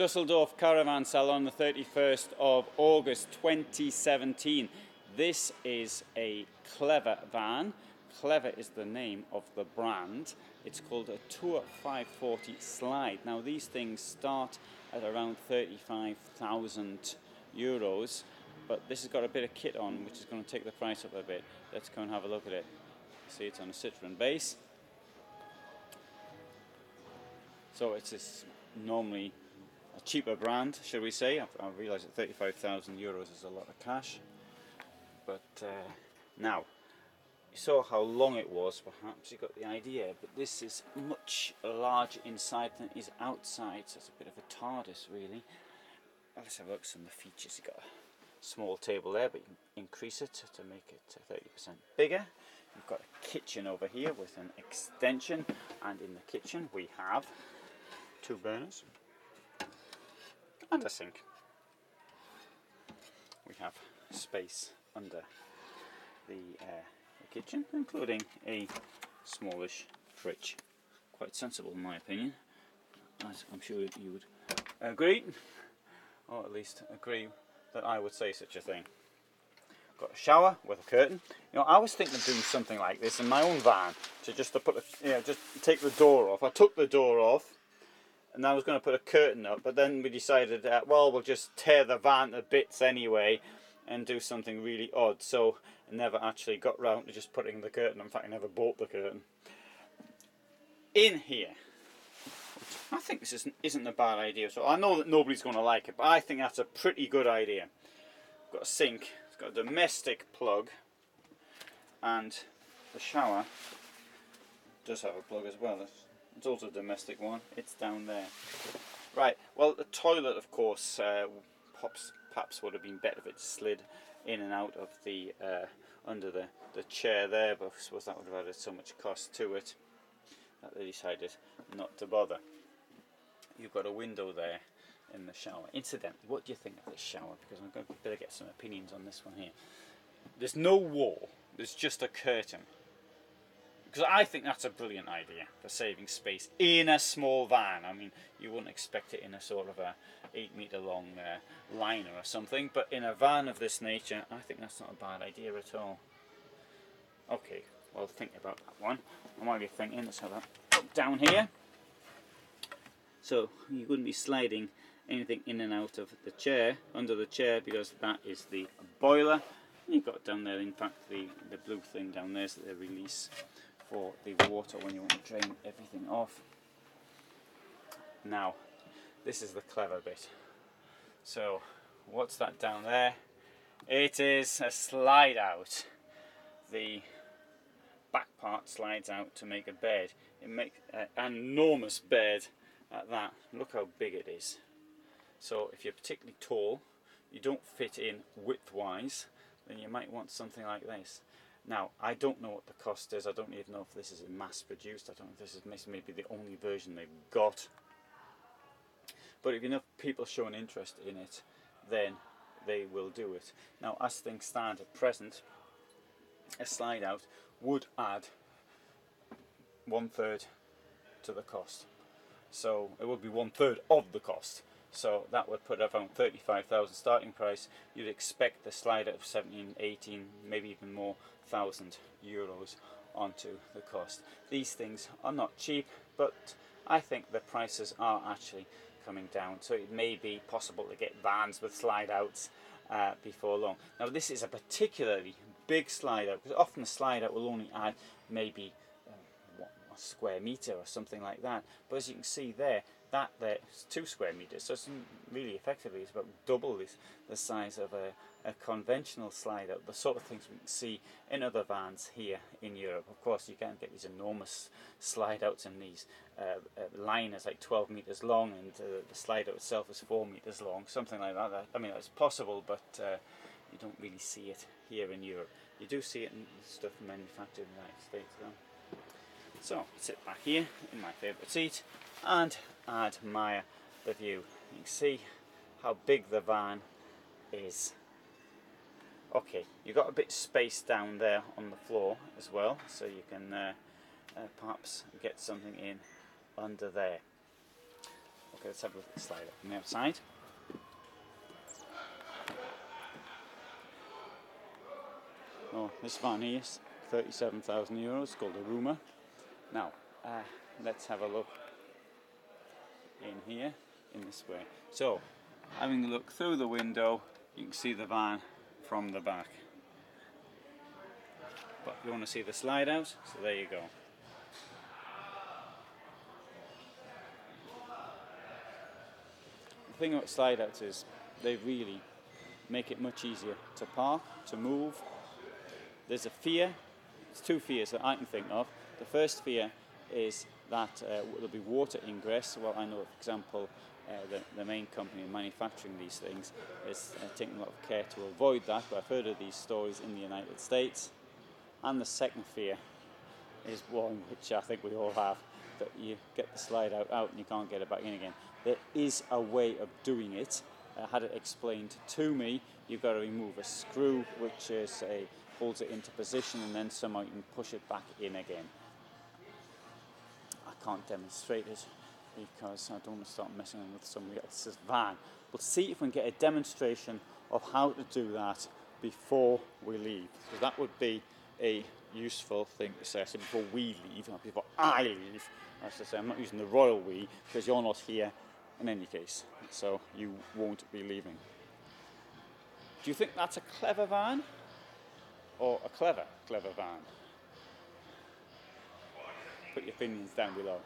Dusseldorf Caravan Salon, the 31st of August 2017. This is a Clever van. Clever is the name of the brand. It's called a Tour 540 Slide. Now, these things start at around 35,000 euros, but this has got a bit of kit on, which is going to take the price up a bit. Let's go and have a look at it. See, it's on a Citroen base. So it's this normally a cheaper brand, shall we say. I, I realise that 35,000 euros is a lot of cash. But uh, now, you saw how long it was, perhaps you got the idea, but this is much larger inside than it is outside, so it's a bit of a TARDIS really. Let's have a look at some of the features. You've got a small table there, but you can increase it to make it 30% bigger. You've got a kitchen over here with an extension, and in the kitchen we have two burners and a sink. We have space under the, uh, the kitchen, including a smallish fridge. Quite sensible in my opinion, as I'm sure you would agree, or at least agree that I would say such a thing. Got a shower with a curtain. You know, I was thinking of doing something like this in my own van to just to put a, you know, just take the door off. I took the door off and I was going to put a curtain up, but then we decided that, well, we'll just tear the van to bits anyway and do something really odd. So I never actually got round to just putting the curtain. In fact, I never bought the curtain. In here, I think this isn't, isn't a bad idea. So I know that nobody's going to like it, but I think that's a pretty good idea. Got a sink, it's got a domestic plug, and the shower does have a plug as well. It's also a domestic one. It's down there. Right, well the toilet of course uh, pops, perhaps would have been better if it slid in and out of the uh, under the, the chair there but I suppose that would have added so much cost to it that they decided not to bother. You've got a window there in the shower. Incidentally, what do you think of this shower? Because I'm going to better get some opinions on this one here. There's no wall, there's just a curtain because I think that's a brilliant idea for saving space in a small van. I mean, you wouldn't expect it in a sort of a eight meter long uh, liner or something, but in a van of this nature, I think that's not a bad idea at all. Okay, well, think about that one. And while you're thinking, let's have a look down here. So you wouldn't be sliding anything in and out of the chair, under the chair, because that is the boiler. You've got down there, in fact, the, the blue thing down there is the release for the water when you want to drain everything off. Now, this is the clever bit. So, what's that down there? It is a slide out. The back part slides out to make a bed. It makes an enormous bed at that. Look how big it is. So if you're particularly tall, you don't fit in width-wise, then you might want something like this. Now, I don't know what the cost is. I don't even know if this is mass produced. I don't know if this is maybe the only version they've got. But if enough people show an interest in it, then they will do it. Now, as things stand at present, a slide out would add one third to the cost. So it would be one third of the cost. So that would put around 35,000 starting price. You'd expect the slide out of 17, 18, maybe even more thousand euros onto the cost. These things are not cheap, but I think the prices are actually coming down. So it may be possible to get vans with slide outs uh, before long. Now this is a particularly big slide out because often the slide out will only add maybe square meter or something like that. But as you can see there, that there is two square meters, so it's really effectively it's about double this, the size of a, a conventional slide out, the sort of things we can see in other vans here in Europe. Of course you can't get these enormous slide outs and these uh, uh, liners like 12 meters long and uh, the slide out itself is 4 meters long, something like that. I mean it's possible but uh, you don't really see it here in Europe. You do see it in stuff manufactured in the United States though. So, sit back here in my favourite seat and admire the view. You can see how big the van is. Okay, you've got a bit of space down there on the floor as well, so you can uh, uh, perhaps get something in under there. Okay, let's have a look at the slider from the outside. Oh, this van here is 37,000 euros, called a Ruma. Now, uh, let's have a look in here, in this way. So, having a look through the window, you can see the van from the back. But you want to see the slide out, so there you go. The thing about slide outs is they really make it much easier to park, to move. There's a fear, there's two fears that I can think of. The first fear is that uh, there'll be water ingress. Well, I know, for example, uh, the, the main company manufacturing these things is uh, taking a lot of care to avoid that, but I've heard of these stories in the United States. And the second fear is one which I think we all have that you get the slide out, out and you can't get it back in again. There is a way of doing it. I had it explained to me. You've got to remove a screw which is a, holds it into position and then somehow you can push it back in again. I can't demonstrate it because I don't want to start messing with somebody else's van. We'll see if we can get a demonstration of how to do that before we leave. So that would be a useful thing to say. So before we leave, not before I leave, as I say, I'm not using the royal we because you're not here in any case, so you won't be leaving. Do you think that's a clever van or a clever, clever van? Put your opinions down below.